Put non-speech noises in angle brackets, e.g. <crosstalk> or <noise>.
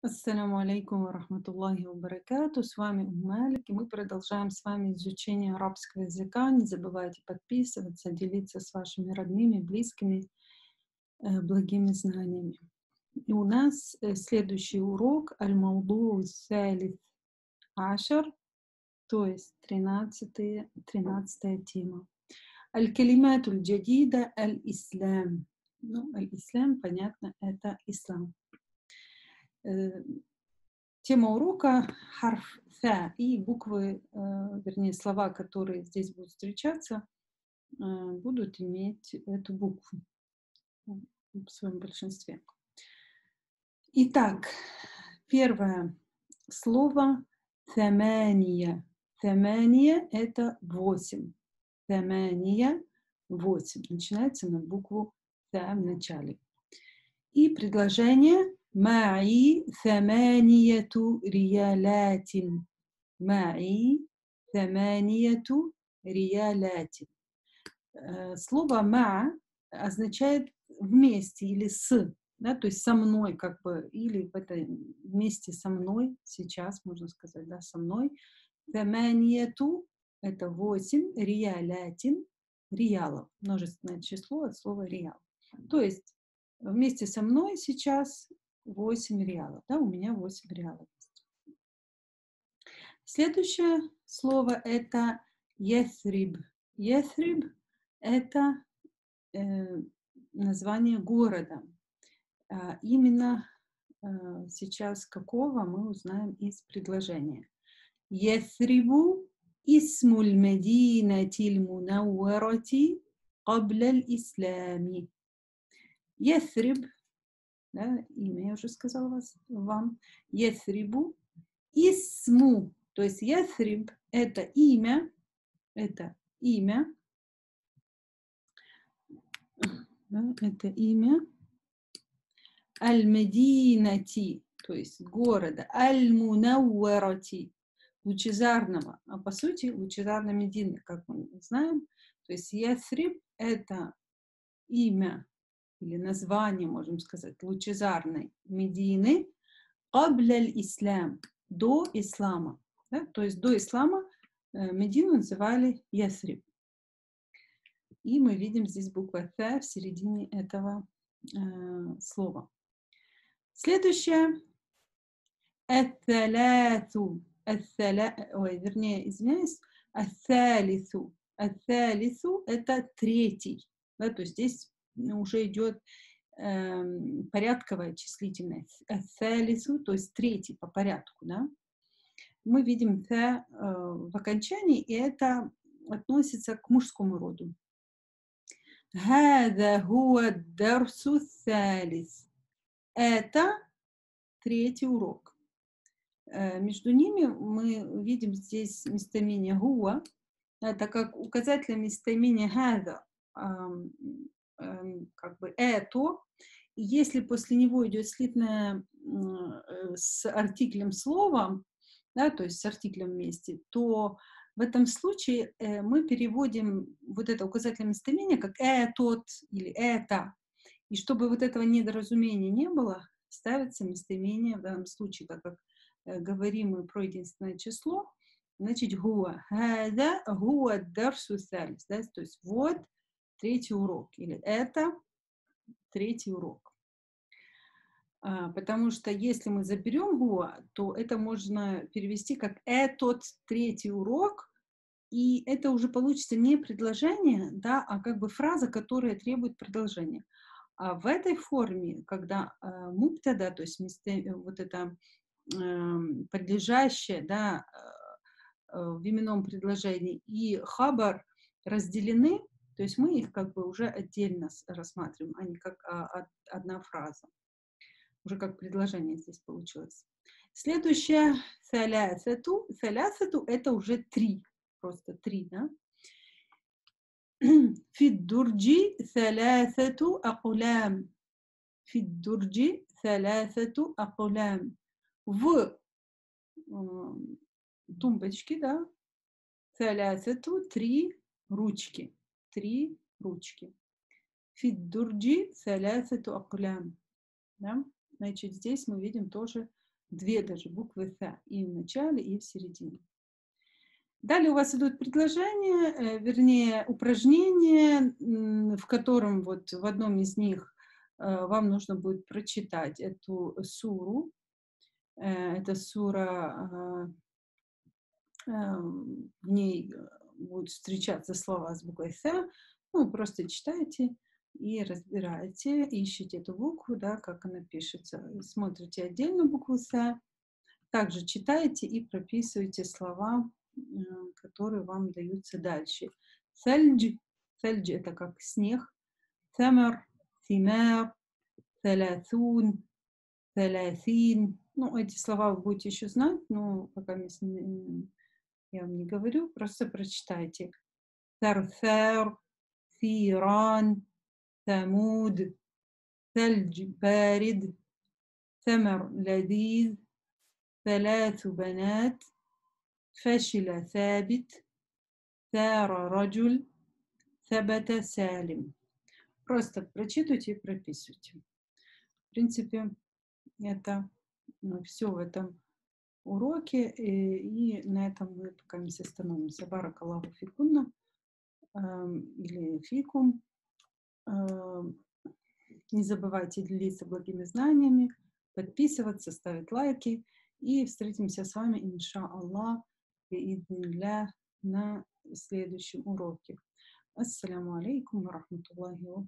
Ассаламу алейкум ва рахматуллахи ва баракату. С вами Умалик, и мы продолжаем с вами изучение арабского языка. Не забывайте подписываться, делиться с вашими родными, близкими э, благими знаниями. И у нас э, следующий урок Аль-Мауду Салиф Ашар, то есть 13, 13 тема. Аль-Калиматуль Джадида Аль-Ислам. Ну, Аль-Ислам, понятно, это ислам. Э, тема урока харф и буквы, э, вернее, слова, которые здесь будут встречаться, э, будут иметь эту букву в своем большинстве. Итак, первое слово «тамания». «Тамания» — это восемь. «Тамания» — восемь. Начинается на букву «та» в начале. И предложение معي ثمانية ريالات معي ثمانية ريالات Слово «ма» означает вместе или с, да, то есть со мной, как бы, или в это, вместе со мной, сейчас можно сказать, да, со мной. Таманияту – это восемь риалятин, реалов, множественное число от слова реал. То есть вместе со мной сейчас 8 реалов. Да, у меня 8 реалов есть. Следующее слово это Ятhrib. Ятhrib – это э, название города. А именно э, сейчас какого мы узнаем из предложения. Ятhrибу اسم المدينة المنورة قبل الإسلام. يثرب да, имя я уже сказала вас, вам, Ятhrибу, Исму, то есть Ятhrиб – это имя, это имя, да, это имя, Аль-Мединати, то есть города, Аль-Мунауэрати, лучезарного, а по сути лучезарной Медины, как мы знаем. То есть Ясриб – это имя или название, можем сказать, лучезарной Медины, Абляль Ислам, до ислама. Да? То есть до ислама э, Медину называли Ясриб. И мы видим здесь буква Т в середине этого э, слова. Следующее. Атталяту. Ой, вернее, извиняюсь. Атталису. Атталису – это третий. Да, то есть здесь уже идет э, порядковая числительность. Салису, то есть третий по порядку, да. Мы видим th э, в окончании, и это относится к мужскому роду. هذا هو الدرس الثالث. Это третий урок. Э, между ними мы видим здесь местоимение гуа, это как указательное местоимение hada, Эм, как бы это, и если после него идет слитное э, с артиклем словом, да, то есть с артиклем вместе, то в этом случае э, мы переводим вот это указательное местоимение как «этот» или «это». И чтобы вот этого недоразумения не было, ставится местоимение в данном случае, так как э, говорим мы про единственное число, значит «гуа». «Хада гуа дарсу салис». Да, то есть вот третий урок, или это третий урок. А, потому что если мы заберем Гуа, то это можно перевести как этот третий урок, и это уже получится не предложение, да, а как бы фраза, которая требует продолжения. А в этой форме, когда э, муптада, то есть э, вот это э, подлежащее, да, э, в именном предложении и хабар разделены, то есть мы их как бы уже отдельно рассматриваем, а не как а, одна фраза. Уже как предложение здесь получилось. Следующее салясату. Салясату это уже три. Просто три, да? <clears throat> Фиддурджи салясату акулям. Фиддурджи салясату акулям. В тумбочке, да, салясату три ручки три ручки. Фиддурджи салясату аклям. Да? Значит, здесь мы видим тоже две даже буквы «th» и в начале, и в середине. Далее у вас идут предложения, э, вернее, упражнения, в котором вот в одном из них э, вам нужно будет прочитать эту суру. Э, это сура, в ней будут встречаться слова с буквой «th». Ну, просто читайте и разбираете, ищите эту букву, да, как она пишется. Смотрите отдельно букву «th», также читайте и прописывайте слова, которые вам даются дальше. Сальдж, сальдж это как снег, тамар, тимар, талатун, талатин. Ну, эти слова вы будете еще знать, но пока я вам не говорю, просто прочитайте. Тарфар, ثيران ثمود ثلج بارد ثمر لذيذ ثلاث بنات فشل ثابت ثار رجل ثبت سالم Просто прочитывайте и прописывайте. В принципе, это ну, все в этом уроке, и, и на этом мы пока не остановимся. Барак Аллаху фикунна или фикум. Не забывайте делиться благими знаниями, подписываться, ставить лайки. И встретимся с вами, инша Аллах, бииднилля, на следующем уроке. Ассаляму алейкум ва рахматуллахи ва